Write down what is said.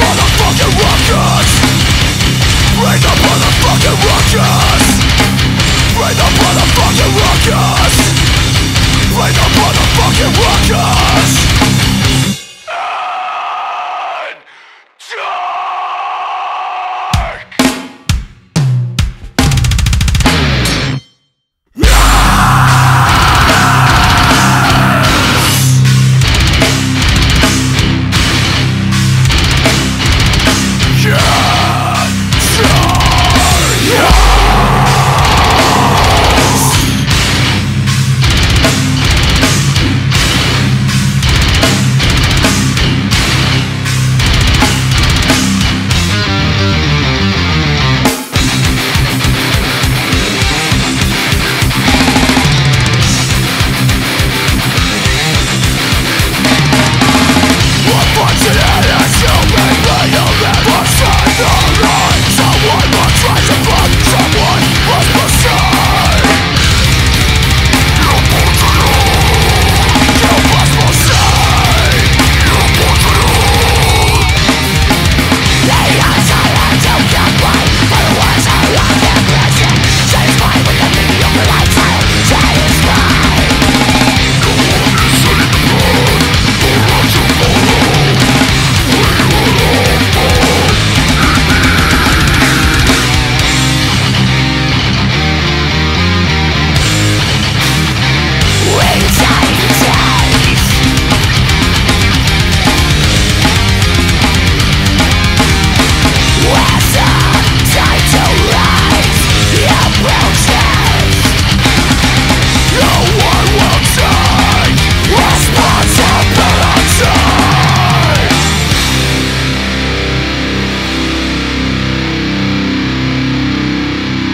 motherfucking rockets Bring the motherfucking rockets Bring the motherfucking